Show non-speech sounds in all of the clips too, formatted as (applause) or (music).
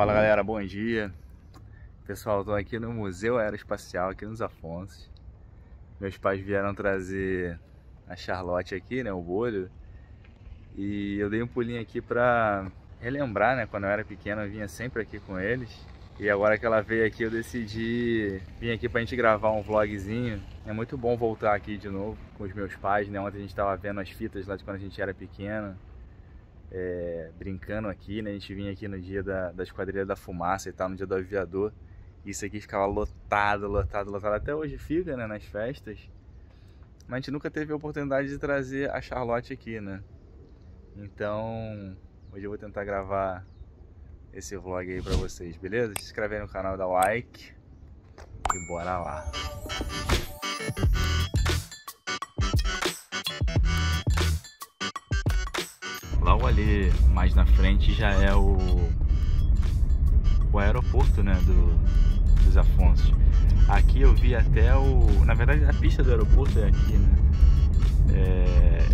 Fala galera, bom dia. Pessoal, estou aqui no Museu Aeroespacial, aqui nos Afonsos. Meus pais vieram trazer a Charlotte aqui, né, o bolho. E eu dei um pulinho aqui para relembrar, né, quando eu era pequeno eu vinha sempre aqui com eles. E agora que ela veio aqui eu decidi vir aqui pra gente gravar um vlogzinho. É muito bom voltar aqui de novo com os meus pais, né? Ontem a gente tava vendo as fitas lá de quando a gente era pequeno é, brincando aqui, né? A gente vinha aqui no dia da, da Esquadrilha da Fumaça e tal, no dia do aviador. Isso aqui ficava lotado, lotado, lotado. Até hoje fica, né? Nas festas. Mas a gente nunca teve a oportunidade de trazer a Charlotte aqui, né? Então, hoje eu vou tentar gravar esse vlog aí pra vocês, beleza? Se inscreve aí no canal, dá like e bora lá. logo ali mais na frente já é o, o aeroporto né, do, dos Afonsos. Aqui eu vi até o. Na verdade a pista do aeroporto é aqui, né? É,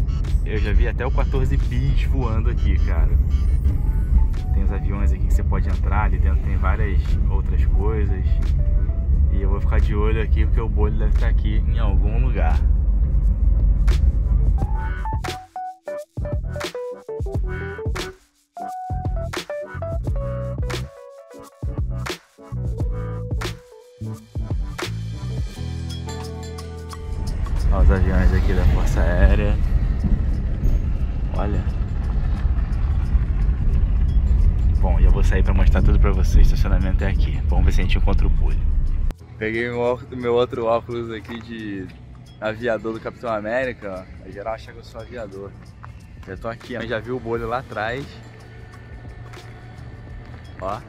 eu já vi até o 14 bis voando aqui, cara. Tem os aviões aqui que você pode entrar, ali dentro tem várias outras coisas. E eu vou ficar de olho aqui porque o bolho deve estar aqui em algum lugar. Vocês. O estacionamento é aqui. Vamos ver se a gente encontra o pulho. Peguei meu outro óculos aqui de aviador do Capitão América. Ó. A geral acha que eu sou aviador. Já tô aqui, ó. já viu o bolho lá atrás. Ó.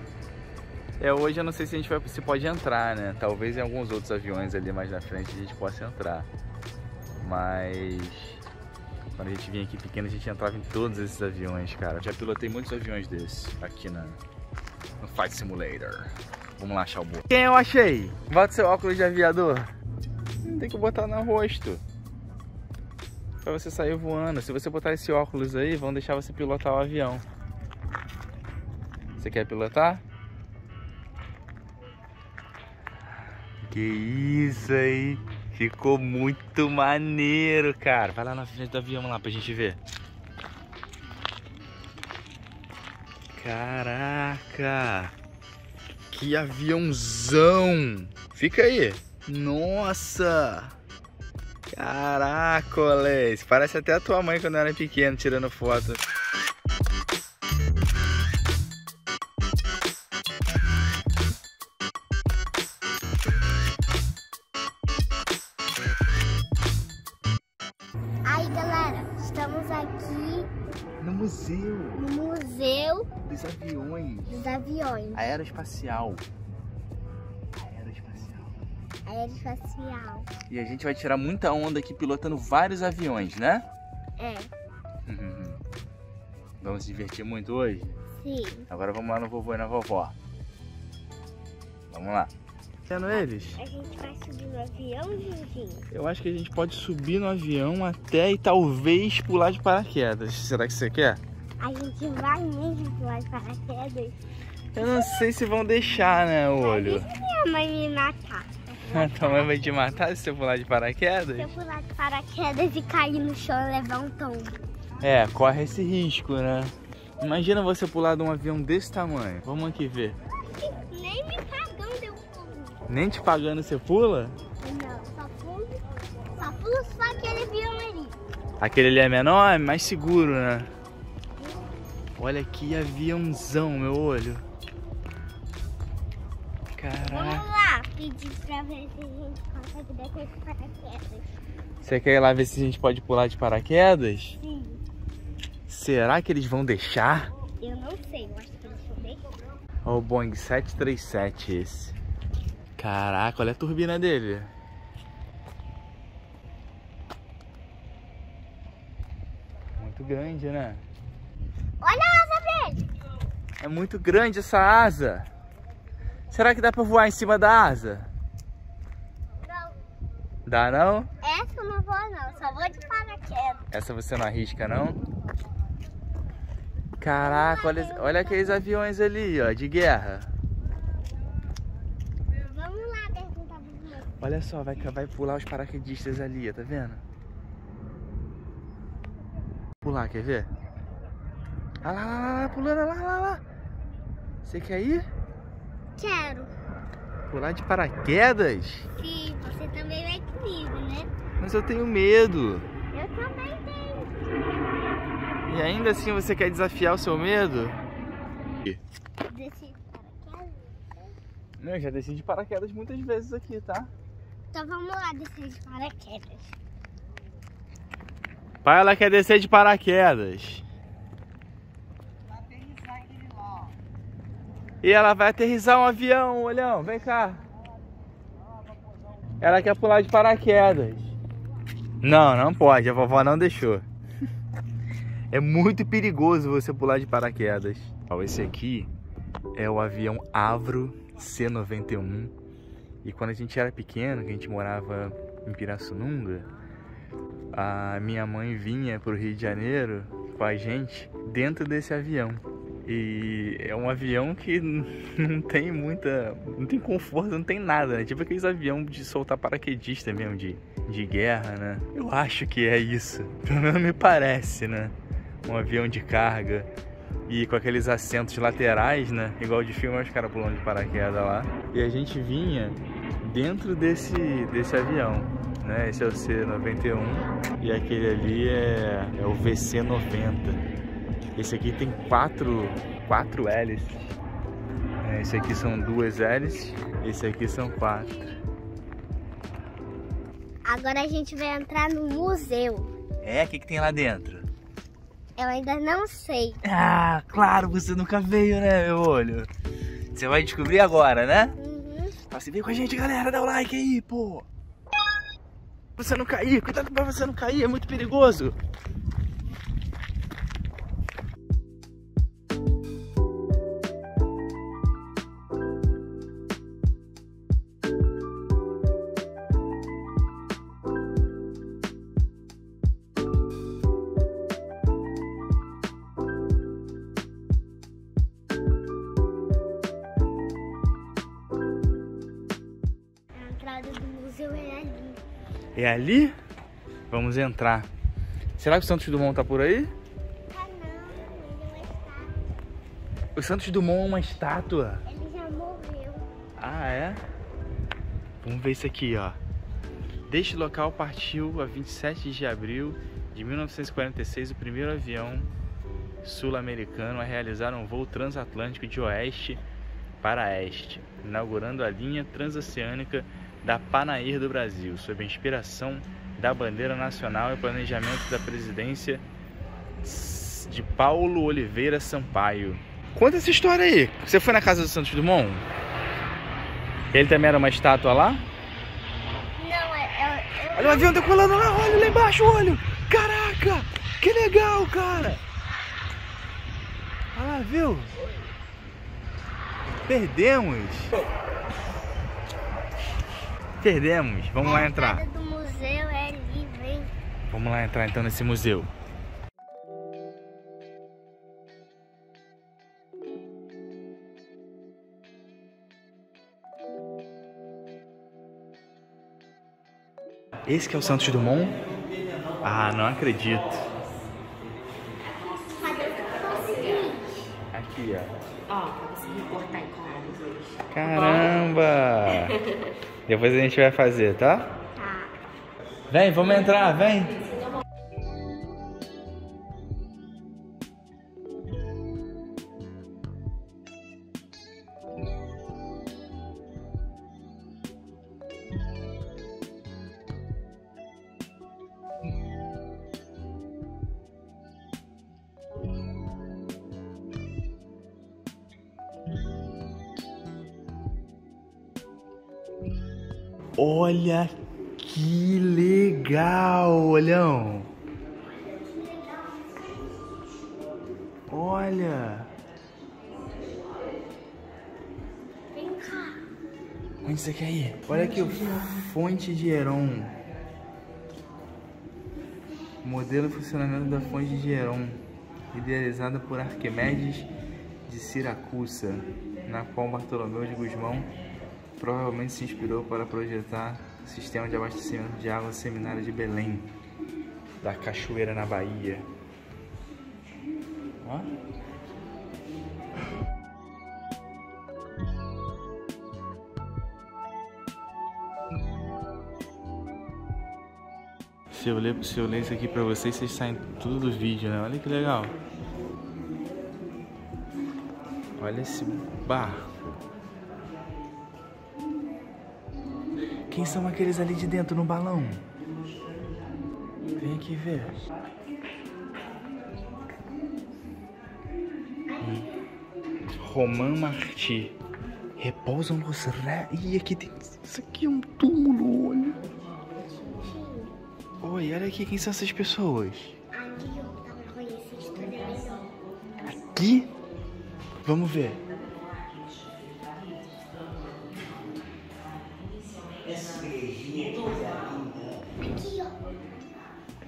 É, hoje eu não sei se a gente vai, se pode entrar, né? Talvez em alguns outros aviões ali mais na frente a gente possa entrar. Mas quando a gente vinha aqui pequeno a gente entrava em todos esses aviões, cara. Já pilotei muitos aviões desses aqui na, no Flight Simulator. Vamos lá achar o bolo. Quem eu achei? Bota seu óculos de aviador. Tem que botar no rosto. Pra você sair voando. Se você botar esse óculos aí, vão deixar você pilotar o avião. Você quer pilotar? Que isso aí. Ficou muito maneiro, cara. Vai lá na frente do avião lá pra gente ver. Caraca. Que aviãozão. Fica aí. Nossa. Caraca, Olés. Parece até a tua mãe quando era pequeno tirando foto. Aviões. Aeroespacial. Aeroespacial. Aeroespacial. E a gente vai tirar muita onda aqui pilotando vários aviões, né? É, (laughs) Vamos se divertir muito hoje? sim. Agora vamos lá no vovô e na vovó. Vamos lá. Vendo eles? A gente vai subir no avião, Juntinho? Eu acho que a gente pode subir no avião até e talvez pular de paraquedas. Será que você quer? A gente vai mesmo pular de paraquedas. Eu não sei se vão deixar, né, o olho. Mas minha mãe me matar? A (laughs) tua mãe vai te matar se você pular de paraquedas? Se eu pular de paraquedas e cair no chão e levar um tombo. É, corre esse risco, né? Imagina você pular de um avião desse tamanho. Vamos aqui ver. Nem me pagando eu pulo. Nem te pagando você pula? Não, só pulo. Só pulo só aquele avião ali. Aquele ali é menor, é mais seguro, né? Olha que aviãozão, meu olho. Caraca. Vamos lá pedir pra ver se a gente consegue descer de paraquedas. Você quer ir lá ver se a gente pode pular de paraquedas? Sim. Será que eles vão deixar? Eu não sei, eu acho que eles vão deixar. Olha o Boeing 737 esse. Caraca, olha a turbina dele. Muito grande, né? Olha a asa dele! É muito grande essa asa. Será que dá pra voar em cima da asa? Não, Dá não? essa eu não vou não, só vou de paraquedas. Essa você não arrisca não? Caraca, olha, olha aqueles aviões ali, ó, de guerra. Vamos lá perguntar pro moço. Olha só, vai, vai pular os paraquedistas ali, ó, tá vendo? Pular, quer ver? Ah lá, lá, lá, lá, pulando, lá, lá, lá. Você quer ir? Quero. Pular de paraquedas? Sim, você também vai comigo, né? Mas eu tenho medo. Eu também tenho. E ainda assim você quer desafiar o seu medo? Desci paraquedas. Não, eu já desci de paraquedas muitas vezes aqui, tá? Então vamos lá descer de paraquedas. Pai, ela quer descer de paraquedas. E ela vai aterrissar um avião, olhão, vem cá. Ela quer pular de paraquedas. Não, não pode, a vovó não deixou. (laughs) É muito perigoso você pular de paraquedas. Esse aqui é o avião Avro C91. E quando a gente era pequeno, que a gente morava em Pirassununga, a minha mãe vinha pro Rio de Janeiro com a gente dentro desse avião. E é um avião que (laughs) não tem muita. não tem conforto, não tem nada, né? Tipo aqueles aviões de soltar paraquedista mesmo, de, de guerra, né? Eu acho que é isso. (laughs) Pelo menos me parece, né? Um avião de carga e com aqueles assentos laterais, né? Igual de filme, os caras pulando de paraquedas lá. E a gente vinha dentro desse, desse avião, né? Esse é o C91 e aquele ali é, é o VC90. Esse aqui tem quatro, quatro hélices. É, esse aqui são duas hélices, esse aqui são quatro. Agora a gente vai entrar no museu. É, o que, que tem lá dentro? Eu ainda não sei. Ah, claro, você nunca veio, né, meu olho? Você vai descobrir agora, né? Uhum. Você vem com a gente, galera, dá o like aí, pô! Você não cair, cuidado pra você não cair, é muito perigoso. É ali? Vamos entrar. Será que o Santos Dumont tá por aí? Ah não, ele é uma estátua. O Santos Dumont é uma estátua. Ele já morreu. Ah, é? Vamos ver isso aqui, ó. Deste local partiu a 27 de abril de 1946 o primeiro avião sul-americano a realizar um voo transatlântico de oeste para este, inaugurando a linha transoceânica da Panair do Brasil, sob a inspiração da bandeira nacional e planejamento da presidência de Paulo Oliveira Sampaio. Conta essa história aí. Você foi na casa do Santos Dumont? Ele também era uma estátua lá? Não, é. é, é Olha o avião decolando lá, olha lá embaixo, olha! Caraca! Que legal, cara! Olha lá, viu? Perdemos! Perdemos! Vamos lá a entrar. do museu é ali, vem. Vamos lá entrar então nesse museu. Esse que é o Santos Dumont? Ah, não acredito. Aqui, ó. Ó, e colar os dois. Caramba! (laughs) Depois a gente vai fazer, tá? Tá. Vem, vamos entrar, vem. Fonte de Heron. Modelo funcionamento da fonte de Heron. idealizada por Arquimedes de Siracusa, na qual Bartolomeu de Gusmão provavelmente se inspirou para projetar o sistema de abastecimento de água seminário de Belém, da cachoeira na Bahia. Ó. Se eu, ler, se eu isso aqui pra vocês, vocês saem tudo do vídeo, né? Olha que legal. Olha esse barco. Quem são aqueles ali de dentro no balão? Vem aqui ver. Roman Marti. Repousam nos ré. Ih, aqui tem. Isso aqui é um túmulo, olha. Oi, olha aqui, quem são essas pessoas? Aqui. Aqui? Vamos ver. Aqui, ó.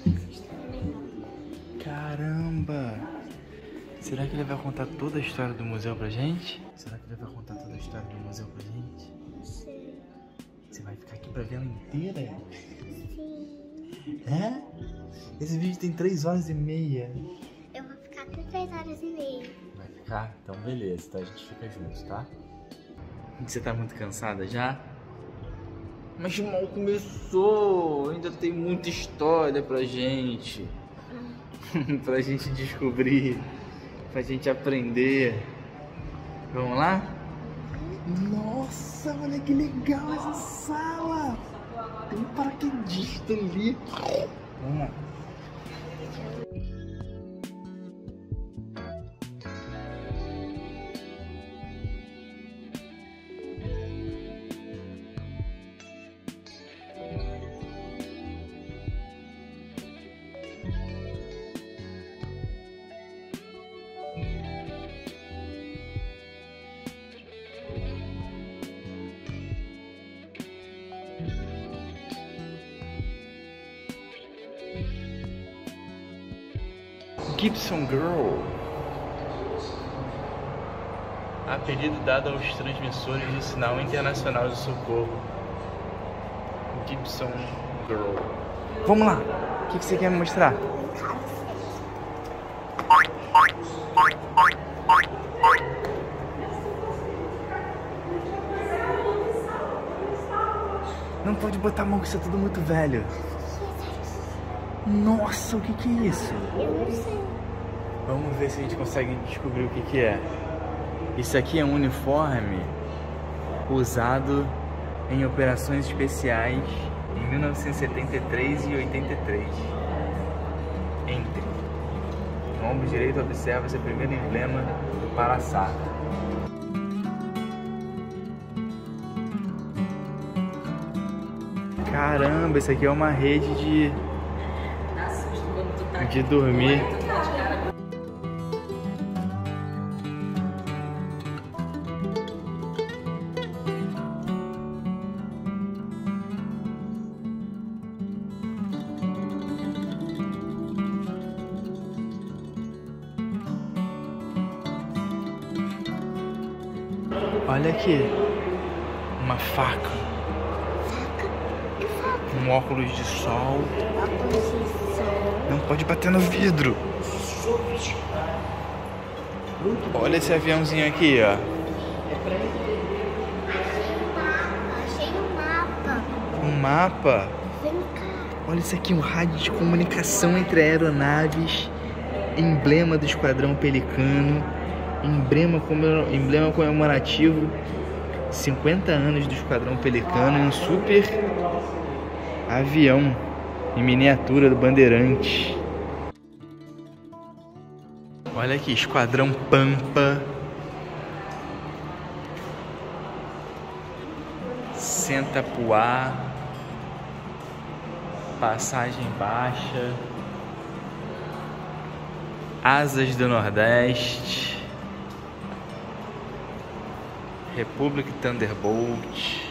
Essa história é melhor. Caramba! Será que ele vai contar toda a história do museu pra gente? Será que ele vai contar toda a história do museu pra gente? Não sei. Você vai ficar aqui pra ver ela inteira? É? Esse vídeo tem 3 horas e meia. Eu vou ficar até 3 horas e meia. Vai ficar? Então beleza, então a gente fica junto, tá? Você tá muito cansada já? Mas mal começou! Ainda tem muita história pra gente. (laughs) pra gente descobrir, pra gente aprender. Vamos lá? Nossa, olha que legal essa sala! Tem um paraquedista ali. Vamos lá. Dado aos transmissores de sinal internacional de socorro. Gibson Girl. Vamos lá. O que, que você quer me mostrar? Não pode botar a mão que isso é tudo muito velho. Nossa, o que, que é isso? Eu não sei. Vamos ver se a gente consegue descobrir o que, que é. Isso aqui é um uniforme usado em operações especiais em 1973 e 83. Entre. No ombro direito observa-se o primeiro emblema do Paraçá. Caramba, isso aqui é uma rede de, de dormir. Vidro. Olha esse aviãozinho aqui, ó. Achei um mapa. Um mapa. Olha isso aqui, um rádio de comunicação entre aeronaves. Emblema do Esquadrão Pelicano. Emblema, emblema comemorativo. 50 anos do Esquadrão Pelicano um super avião em miniatura do Bandeirante. Olha aqui, Esquadrão Pampa. Senta Puá. Passagem Baixa. Asas do Nordeste. Republic Thunderbolt.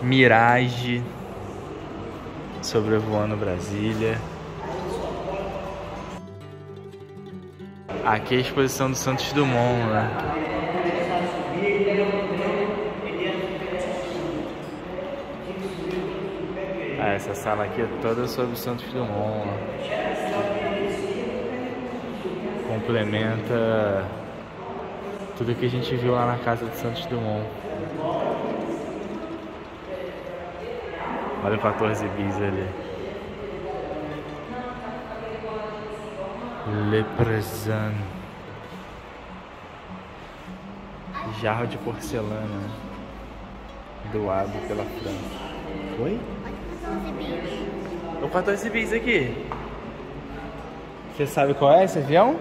Mirage. Sobrevoando Brasília. Aqui é a exposição do Santos Dumont, né? Ah, essa sala aqui é toda sobre o Santos Dumont. Complementa tudo que a gente viu lá na casa do Santos Dumont. Olha o 14 bis ali. Le Présent. Jarro de porcelana doado pela França. Oi? O 14 bis aqui. Você sabe qual é esse avião?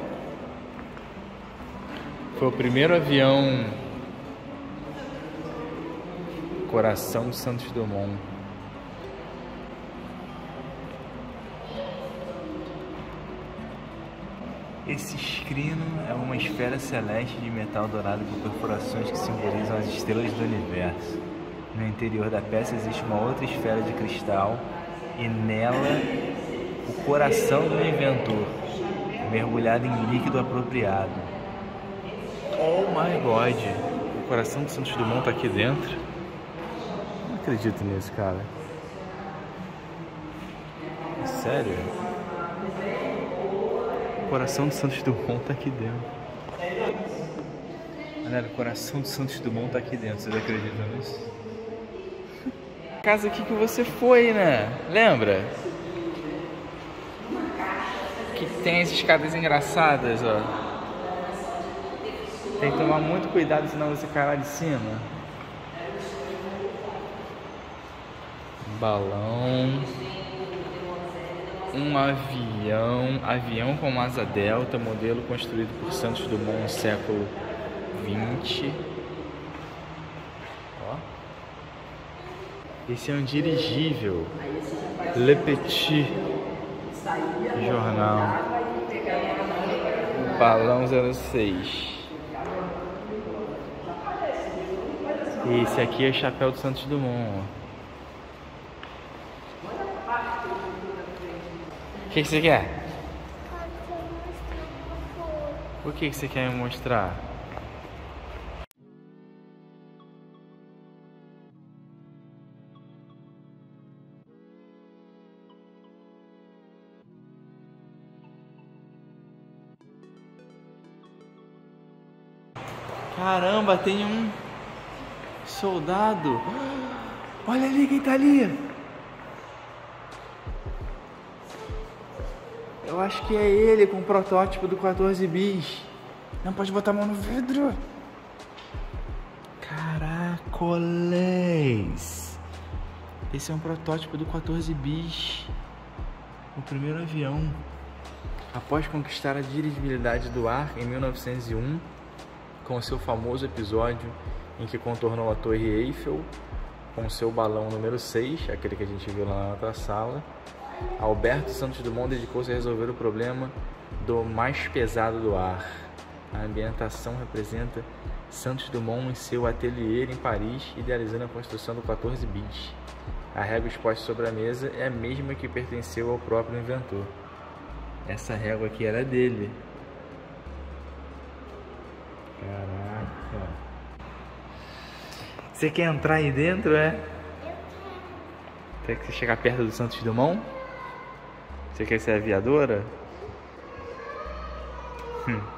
Foi o primeiro avião Coração Santos Dumont. Esse escrino é uma esfera celeste de metal dourado com perfurações que simbolizam as estrelas do universo. No interior da peça existe uma outra esfera de cristal e nela o coração do inventor, mergulhado em líquido apropriado. Oh my god! O coração do Santos Dumont está aqui dentro. Não acredito nisso, cara. Sério? Coração do Santos Dumont tá aqui dentro. Galera, o coração do Santos Dumont tá aqui dentro. Vocês acreditam nisso? (laughs) Casa aqui que você foi, né? Lembra? Que tem as escadas engraçadas, ó. Tem que tomar muito cuidado, senão você cai lá de cima. Balão um avião, avião com asa delta, modelo construído por Santos Dumont no século 20. Ó. Esse é um dirigível. Le Petit Jornal. Balão 06. Esse aqui é o chapéu do Santos Dumont. Ó. que, que, você quer? O que, que você quer me mostrar? Caramba, tem um soldado. (gasps) Olha ali quem tá ali. Eu acho que é ele com o protótipo do 14 bis. Não pode botar a mão no vidro. Caracoles. Esse é um protótipo do 14 bis. O primeiro avião. Após conquistar a dirigibilidade do ar em 1901, com seu famoso episódio em que contornou a Torre Eiffel com seu balão número 6, aquele que a gente viu lá na outra sala, Alberto Santos Dumont dedicou-se a resolver o problema do mais pesado do ar. A ambientação representa Santos Dumont em seu ateliê em Paris, idealizando a construção do 14 bis. A régua exposta sobre a mesa é a mesma que pertenceu ao próprio inventor. Essa régua aqui era dele. Caraca. Você quer entrar aí dentro, é? Quer que você chegar perto do Santos Dumont? Você quer ser aviadora? Hum.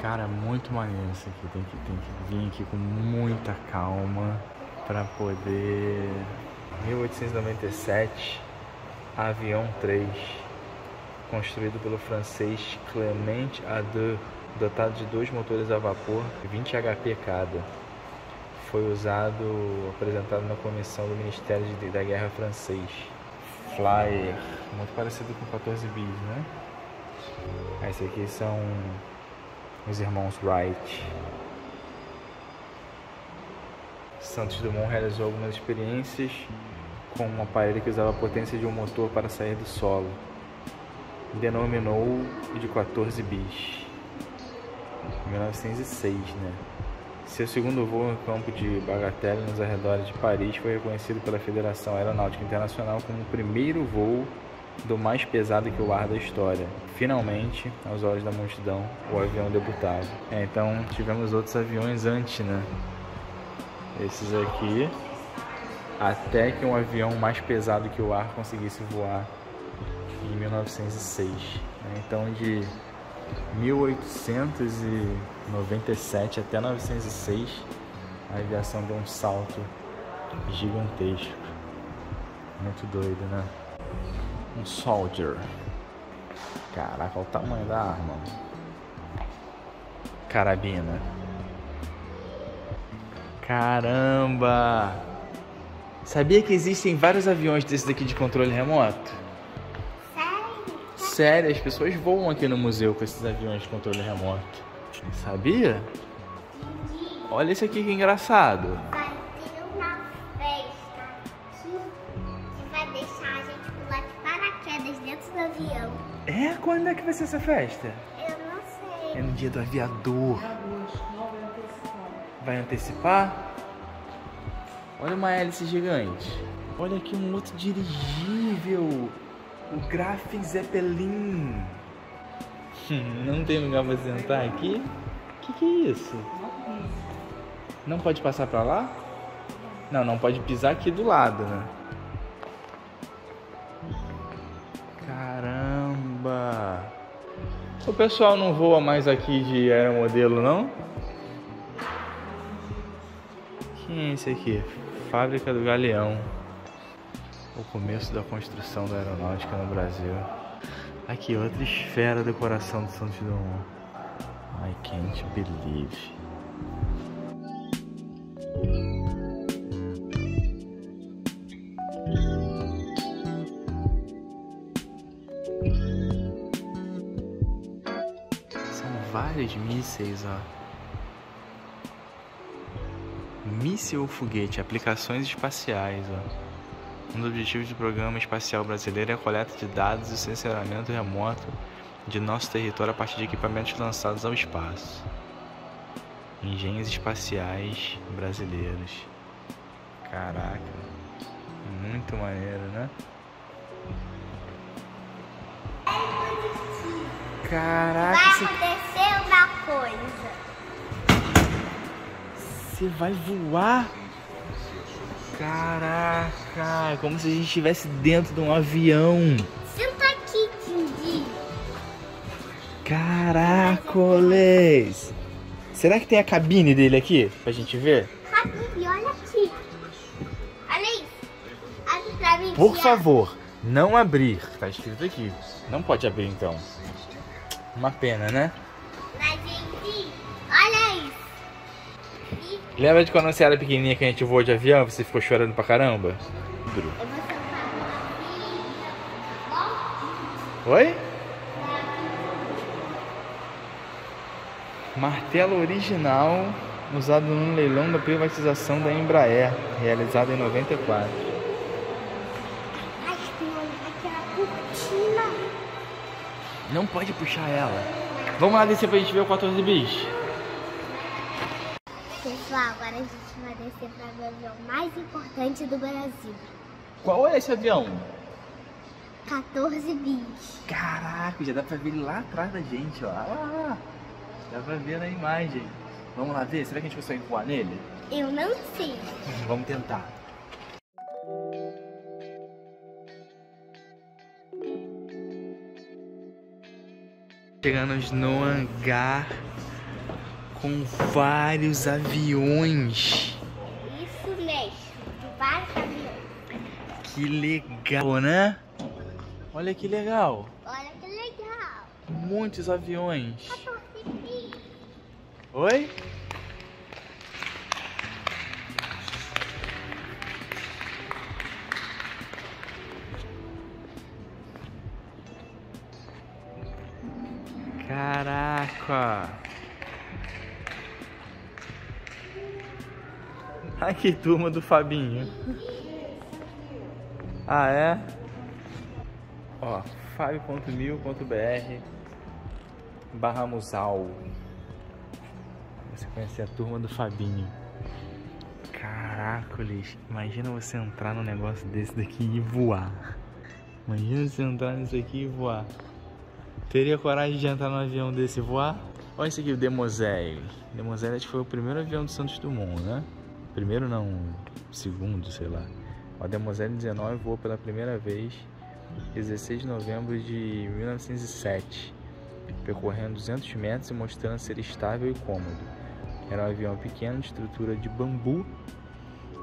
Cara, muito maneiro isso aqui. Tem que, tem que vir aqui com muita calma para poder. 1897, Avião 3, construído pelo francês Clement Ader, dotado de dois motores a vapor, 20 HP cada. foi usado, apresentado na comissão do Ministério de- da Guerra francês. Flyer, muito parecido com 14 bis, né? Esse aqui são os irmãos Wright. Santos Dumont realizou algumas experiências com um aparelho que usava a potência de um motor para sair do solo. Denominou de 14 bis. Em 1906, né? Seu segundo voo no campo de Bagatelle, nos arredores de Paris, foi reconhecido pela Federação Aeronáutica Internacional como o primeiro voo do mais pesado que o ar da história. Finalmente, aos olhos da multidão, o avião debutava. É, então tivemos outros aviões antes, né? Esses aqui, até que um avião mais pesado que o ar conseguisse voar em 1906. né? Então, de 1897 até 906, a aviação deu um salto gigantesco. Muito doido, né? Um soldier. Caraca, olha o tamanho da arma. Carabina. Caramba! Sabia que existem vários aviões desses aqui de controle remoto? Sério? Sério, as pessoas voam aqui no museu com esses aviões de controle remoto. Sabia? Olha esse aqui que engraçado. É? Quando é que vai ser essa festa? Eu não sei. É no dia do aviador. Vai antecipar? Olha uma hélice gigante. Olha aqui um outro dirigível. O Graf Zeppelin. (laughs) Não tem lugar pra sentar aqui? O que, que é isso? Não pode passar pra lá? Não, não pode pisar aqui do lado, né? O pessoal não voa mais aqui de aeromodelo, não? Quem é esse aqui? Fábrica do Galeão. O começo da construção da aeronáutica no Brasil. Aqui, outra esfera do coração do Santos Dumont. I can't believe. Vários mísseis, ó. Míssil ou foguete, aplicações espaciais, ó. Um dos objetivos do programa espacial brasileiro é a coleta de dados e sensoramento remoto de nosso território a partir de equipamentos lançados ao espaço. Engenhos espaciais brasileiros. Caraca, muito maneiro, né? Caraca, Vai você acontecer uma coisa. Você vai voar? Caraca, é como se a gente estivesse dentro de um avião. Senta aqui, Tindy. Caracoles! Será que tem a cabine dele aqui pra gente ver? Habib, olha aqui. Olha isso. Abre pra mim. Por favor, não abrir. Tá escrito aqui. Não pode abrir então. Uma pena, né? Mas, gente, olha isso. E Lembra de quando você era pequenininha que a gente voou de avião você ficou chorando pra caramba? Oi? Martelo original usado no leilão da privatização da Embraer, realizado em 94. Ai, tem uma aquela cortina. Não pode puxar ela. Vamos lá descer pra gente ver o 14 bis. Pessoal, agora a gente vai descer para ver o avião mais importante do Brasil. Qual é esse avião? 14 bis. Caraca, já dá pra ver ele lá atrás da gente, ó. Lá. Dá pra ver na imagem. Vamos lá ver? Será que a gente consegue voar nele? Eu não sei. (laughs) Vamos tentar. Chegamos no hangar com vários aviões. Isso mesmo. Vários aviões. Que legal, né? Olha que legal. Olha que legal. Muitos aviões. 14 bis. Oi? Caraca! Aqui, turma do Fabinho. Ah, é? Ó, fab.mil.br barra musal. Você conhecer a turma do Fabinho. Caracoles, imagina você entrar num negócio desse daqui e voar. Imagina você entrar nisso aqui e voar. Teria coragem de entrar num avião desse e voar? Olha esse aqui, o Demoselle. Demoselle acho que foi o primeiro avião do Santos Dumont, né? Primeiro não, segundo, sei lá. O Demoselle 19 voou pela primeira vez 16 de novembro de 1907, percorrendo 200 metros e mostrando ser estável e cômodo. Era um avião pequeno de estrutura de bambu,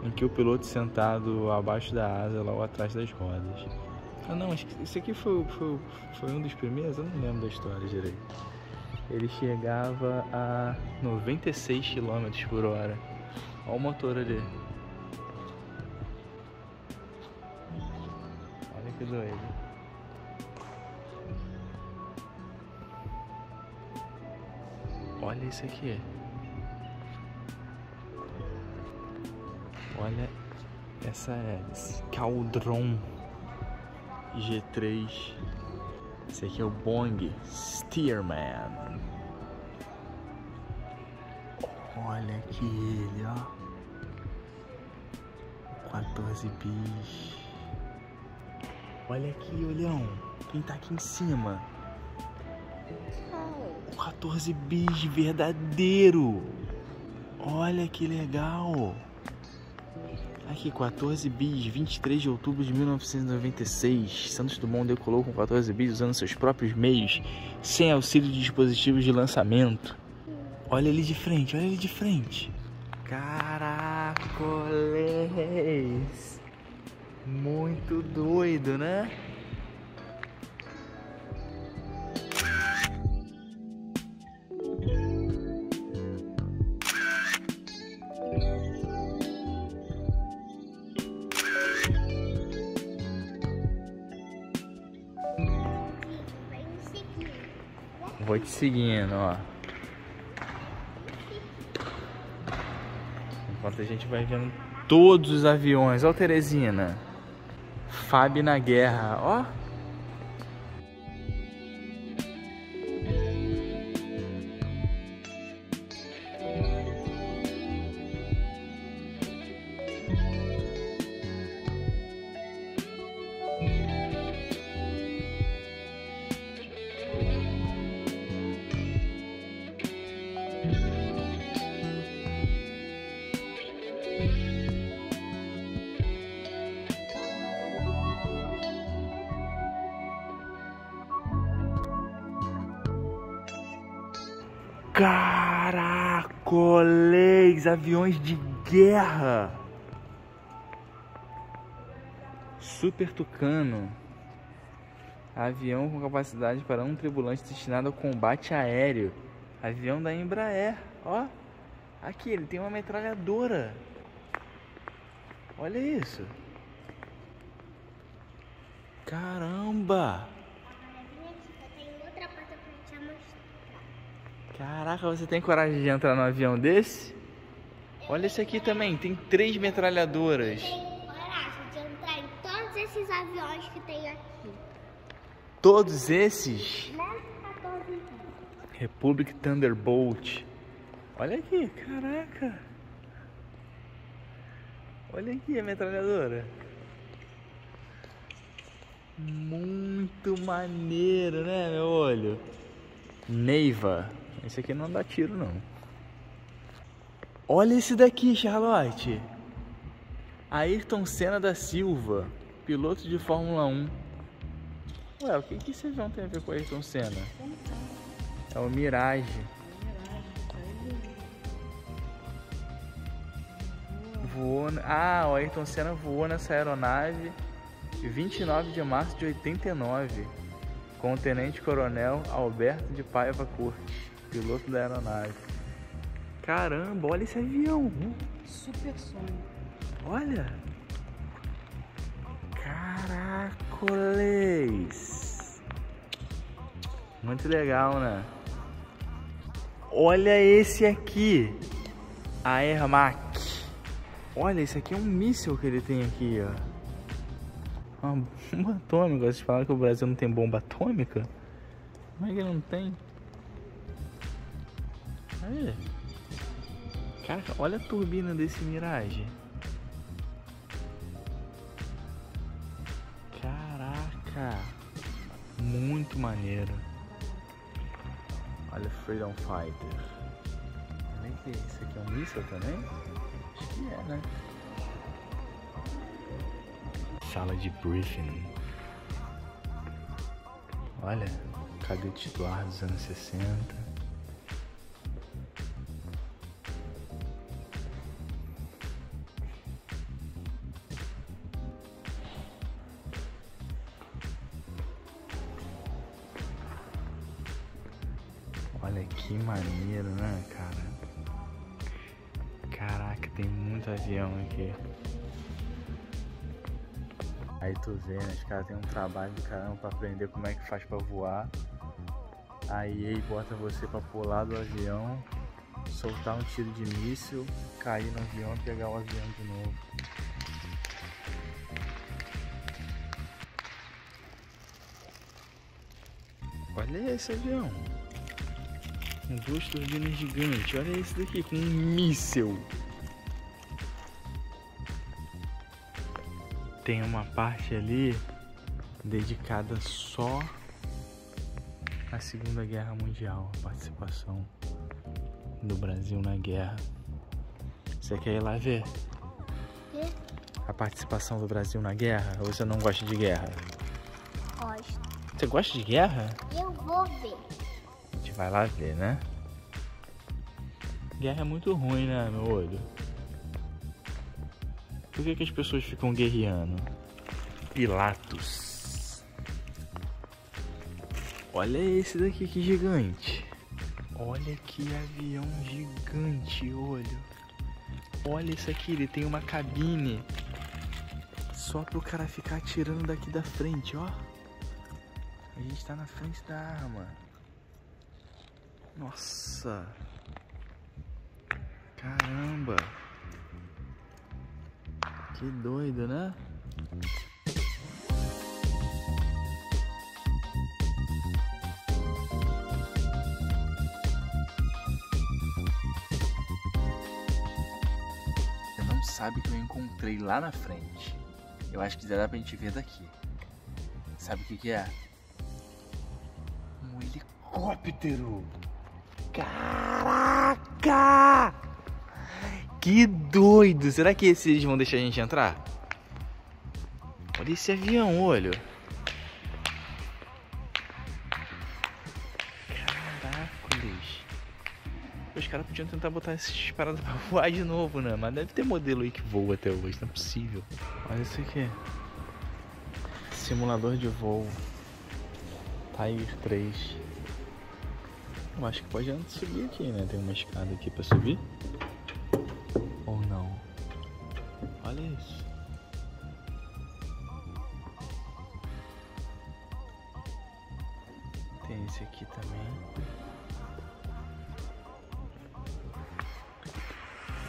em que o piloto sentado abaixo da asa, logo atrás das rodas. Ah não, esse aqui foi, foi, foi um dos primeiros, eu não lembro da história direito. Ele chegava a 96 km por hora. Olha o motor ali. Olha que doido. Olha isso aqui. Olha essa hélice. Caldron G3. Esse aqui é o Boeing Stearman. Olha aqui ele, ó. 14 bis. Olha aqui, olhão. Quem tá aqui em cima? 14 bis verdadeiro. Olha que legal. Aqui, 14 bis, 23 de outubro de 1996. Santos Dumont decolou com 14 bis usando seus próprios meios, sem auxílio de dispositivos de lançamento. Olha ele de frente, olha ele de frente. Caracoles! Muito doido, né? Seguindo, ó. Enquanto a gente vai vendo todos os aviões. Ó, Teresina. Fábio na guerra, ó. Caracoles, aviões de guerra. Super Tucano. Avião com capacidade para um tripulante destinado ao combate aéreo. Avião da Embraer. Ó, aqui ele tem uma metralhadora. Olha isso. Caramba! Tem outra porta pra te mostrar. Caraca, você tem coragem de entrar num avião desse? Olha esse aqui também, tem três metralhadoras. Tenho coragem de entrar em todos esses aviões que tem aqui. Todos esses? 14 dias. Republic Thunderbolt. Olha aqui, caraca. Olha aqui a metralhadora. Muito maneiro, né, meu olho? Neiva. Esse aqui não dá tiro, não. Olha esse daqui, Charlotte. Ayrton Senna da Silva, piloto de Fórmula 1. Ué, o que, que esse avião tem a ver com Ayrton Senna? É o Mirage. Voou. Ah, o Ayrton Senna voou nessa aeronave 29 de março de 89 com o Tenente Coronel Alberto de Paiva Corte, piloto da aeronave. Caramba, olha esse avião! Super sonho. Olha! Caracoles! Muito legal, né? Olha esse aqui. A Ermac. Olha, esse aqui é um míssil que ele tem aqui, ó. Uma bomba atômica. Vocês falaram que o Brasil não tem bomba atômica? Como é que não tem? Aí. Caraca, olha a turbina desse Mirage. Caraca. Muito maneiro. Olha Freedom Fighter. Nem que isso aqui é um míssil também? Acho que é, né? Sala de briefing. Olha, cadete do ar dos anos 60. Olha que maneiro, né, cara? Caraca, tem muito avião aqui. Aí tu vê, né? Os caras têm um trabalho do caramba pra aprender como é que faz pra voar. Aí ele bota você pra pular do avião, soltar um tiro de míssil, cair no avião e pegar o avião de novo. Olha esse avião. Duas turbinas gigantes. Olha esse daqui, com um míssel. Tem uma parte ali dedicada só à Segunda Guerra Mundial, a participação do Brasil na guerra. Você quer ir lá ver? A participação do Brasil na guerra? Ou você não gosta de guerra? Gosto. Você gosta de guerra? Eu vou ver. Vai lá ver, né? Guerra é muito ruim, né, meu olho? Por que, que as pessoas ficam guerreando? Pilatos. Olha esse daqui que gigante. Olha que avião gigante, olho. Olha isso aqui, ele tem uma cabine. Só pro cara ficar atirando daqui da frente, ó. A gente tá na frente da arma. Nossa. Caramba. Que doido, né? Você não sabe que eu encontrei lá na frente. Eu acho que dá pra gente ver daqui. Sabe o que, que é? Um helicóptero! Caraca! Que doido! Será que esses vão deixar a gente entrar? Olha esse avião, olho. Caracoles. Os caras podiam tentar botar essas paradas pra voar de novo, né? Mas deve ter modelo aí que voa até hoje, não é possível. Olha isso aqui. Simulador de voo. Tiger 3. Eu acho que pode subir aqui, né? Tem uma escada aqui pra subir. Ou não? Olha isso. Tem esse aqui também.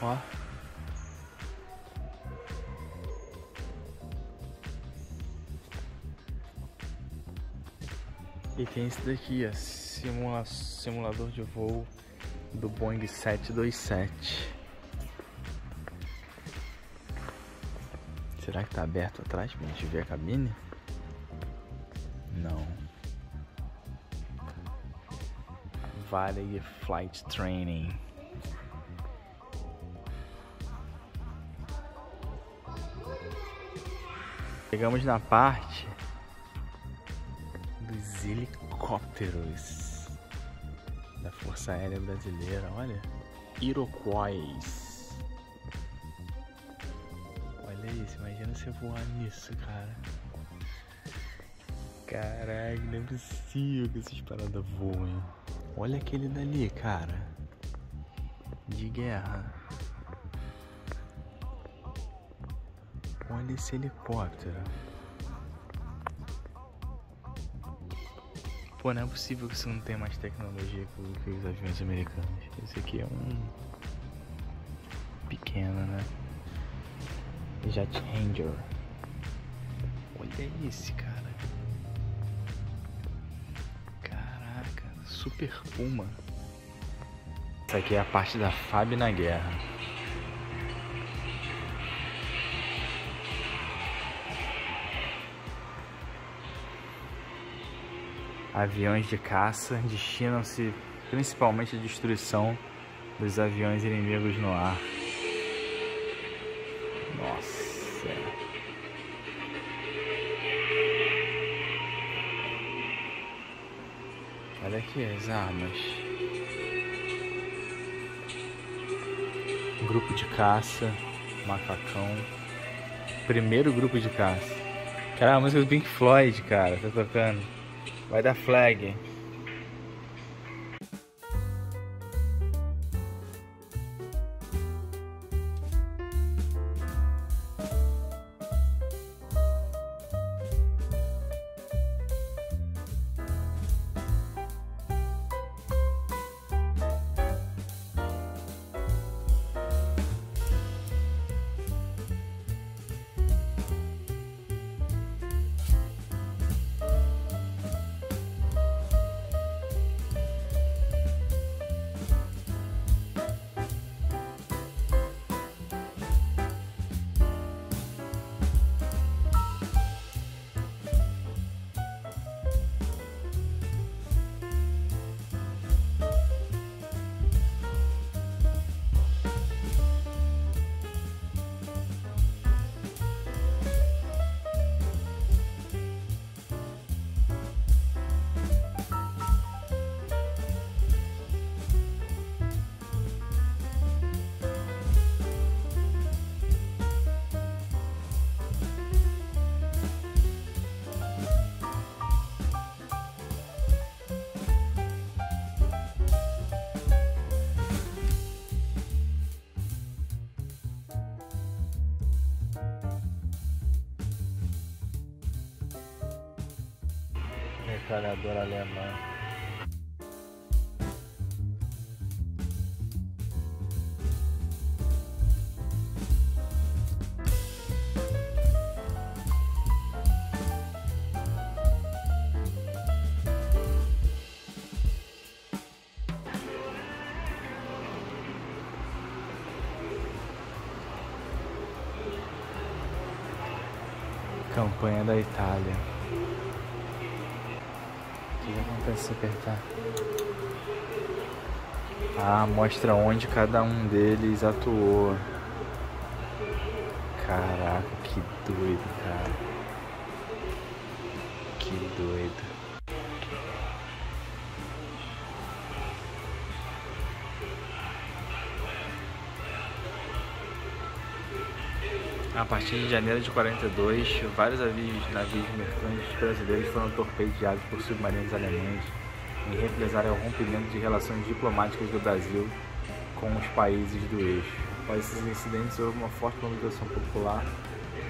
Ó. E tem esse daqui, ó, simula simulador de voo do Boeing 727. Será que tá aberto atrás pra gente ver a cabine? Não. Vale Flight Training. Chegamos na parte dos helicópteros Força Aérea Brasileira. Olha, Iroquois. Olha isso, imagina você voar nisso, cara. Caraca, não é possível que essas paradas voem. Olha aquele dali, cara. De guerra. Olha esse helicóptero. Pô, não é possível que isso não tenha mais tecnologia que os aviões americanos. Esse aqui é um. pequeno, né? Jet Ranger. Olha esse, cara. Caraca, Super Puma. Essa aqui é a parte da FAB na guerra. Aviões de caça destinam-se principalmente à destruição dos aviões inimigos no ar. Nossa. Olha aqui as armas. Grupo de caça, macacão. Primeiro grupo de caça. Cara, a música do Pink Floyd, cara, tá tocando. Vai dar flag. Metralhadora alemã. Campanha da Itália apertar? Ah, mostra onde cada um deles atuou. Caraca, que doido, cara. Que doido. A partir de janeiro de 42, vários navios, navios mercantes brasileiros foram torpedeados por submarinos alemães em represália ao rompimento de relações diplomáticas do Brasil com os países do eixo. Após esses incidentes, houve uma forte mobilização popular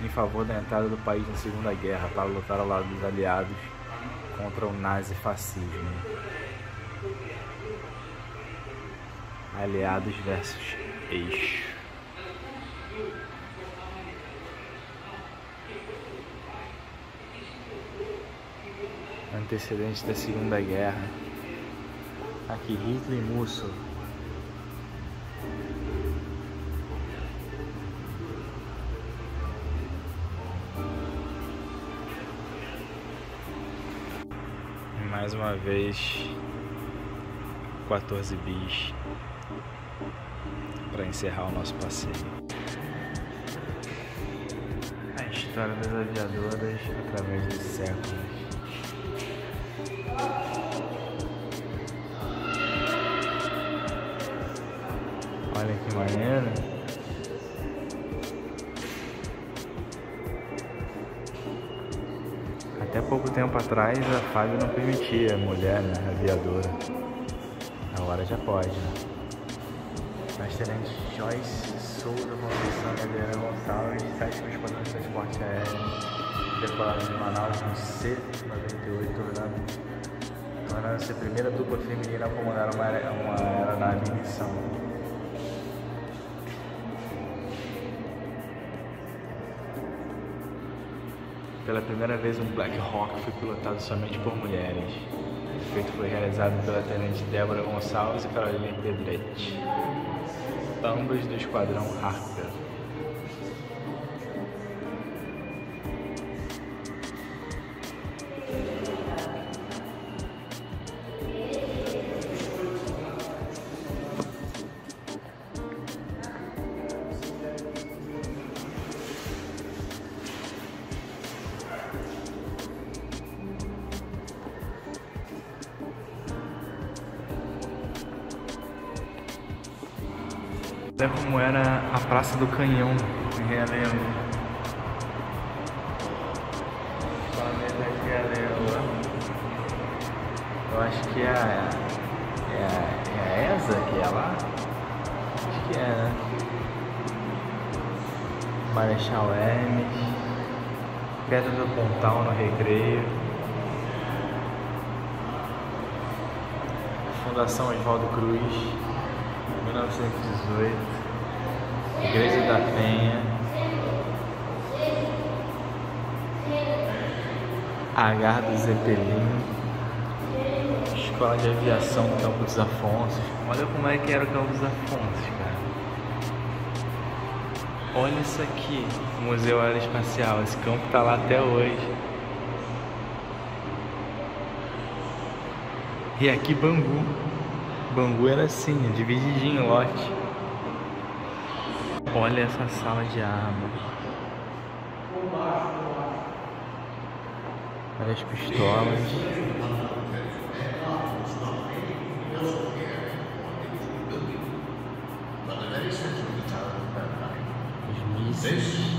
em favor da entrada do país na Segunda Guerra para lutar ao lado dos aliados contra o nazifascismo. Aliados versus eixo. antecedentes da Segunda Guerra. Aqui, Hitler e Musso. Mais uma vez, 14 bis para encerrar o nosso passeio. A história das aviadoras através dos séculos. Atrás a Fábio não permitia mulher, né, aviadora. Agora já pode, né? Mas tenente Joyce Souza Conceição Adriana Gonçalves, sete esquadrão de transporte aéreo, decolaram de Manaus no C-98, ordenado tornando-se a primeira dupla feminina a comandar uma, uma aeronave em missão. Pela primeira vez, um Black Hawk foi pilotado somente por mulheres. O feito foi realizado pela tenente Débora Gonçalves e Carolina Pedretti, ambas do Esquadrão Harper. Canhão Realengo. Planeta Realengo. Eu acho que é a, é a, é a ESA que é lá? Acho que é, né? Marechal Hermes. Pedra do Pontal no Recreio. Fundação Oswaldo Cruz. 1918, Igreja da Penha, Agar do Zeppelin, Escola de Aviação do Campo dos Afonsos. Olha como é que era o Campo dos Afonsos, cara. Olha isso aqui, Museu Aeroespacial. Esse campo tá lá até hoje. E aqui Bangu. Bangu era assim, divididinho o lote. Olha essa sala de arma. Olha as pistolas. Os mísseis.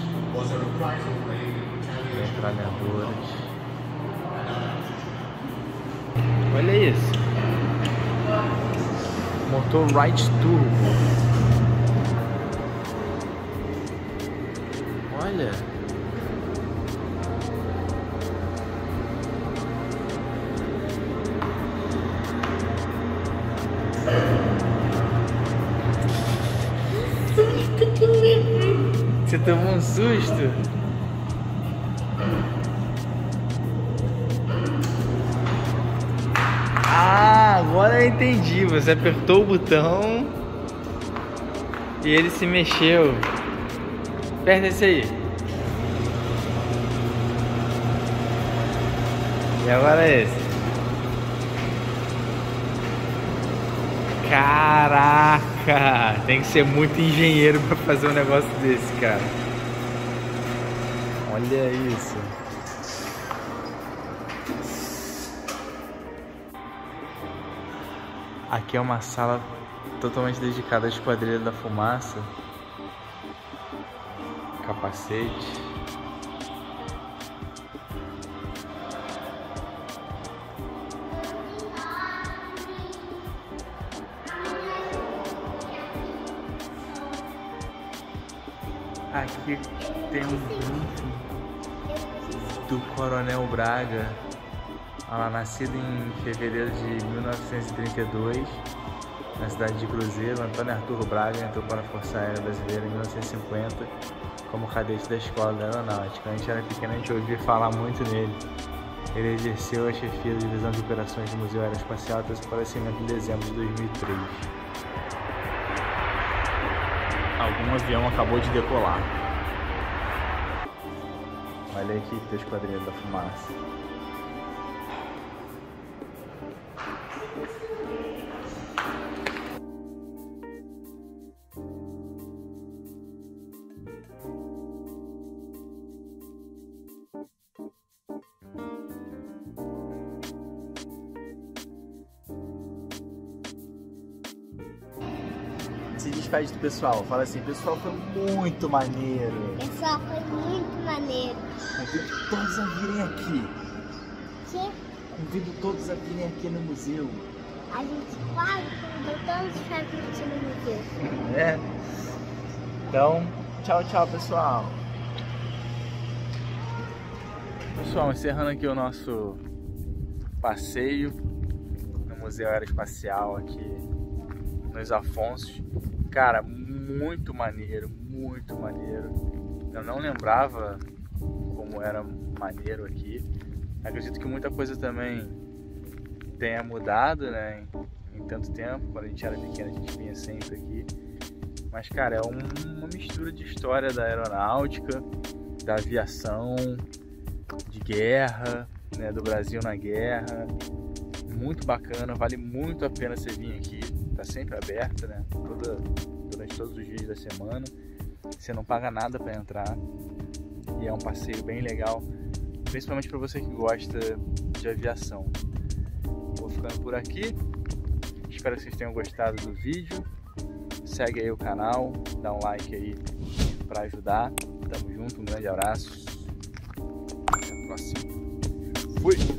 Metralhadoras. Olha isso. Motor Right Turbo. Ah, entendi. Você apertou o botão e ele se mexeu. Aperta esse aí. E agora esse. Caraca! Tem que ser muito engenheiro pra fazer um negócio desse, cara. Olha isso. Aqui é uma sala totalmente dedicada à Esquadrilha da Fumaça. Capacete. Aqui tem um briefing do Coronel Braga, ela nascido em fevereiro de 1932, na cidade de Cruzeiro, Antônio Arturo Braga entrou para a Força Aérea Brasileira em 1950 como cadete da Escola da Aeronáutica. A gente era pequeno, a gente ouvia falar muito nele. Ele exerceu a chefia da Divisão de Operações do Museu Aeroespacial até seu falecimento em dezembro de 2003. Algum avião acabou de decolar. Olha a equipe da Esquadrilha da Fumaça. Despede do pessoal, fala assim, pessoal, foi muito maneiro. Pessoal, foi muito maneiro. Convido todos a virem aqui. Que Convido todos a virem aqui no museu. a gente quase convidou todos para curtir no museu. É. Então, tchau, tchau, pessoal. Pessoal, encerrando aqui o nosso passeio Museu Aeroespacial aqui nos Afonsos. Cara, muito maneiro, muito maneiro. Eu não lembrava como era maneiro aqui. Acredito que muita coisa também tenha mudado, né? Em, em tanto tempo. Quando a gente era pequeno, a gente vinha sempre aqui. Mas, cara, é um, uma mistura de história da aeronáutica, da aviação, de guerra, né? Do Brasil na guerra. Muito bacana, vale muito a pena você vir aqui. Tá sempre aberto, né? Toda, durante todos os dias da semana. Você não paga nada para entrar. E é um passeio bem legal principalmente para você que gosta de aviação. Vou ficando por aqui. Espero que vocês tenham gostado do vídeo. Segue aí o canal, dá um like aí para ajudar. Tamo junto, um grande abraço. Até a próxima. Fui!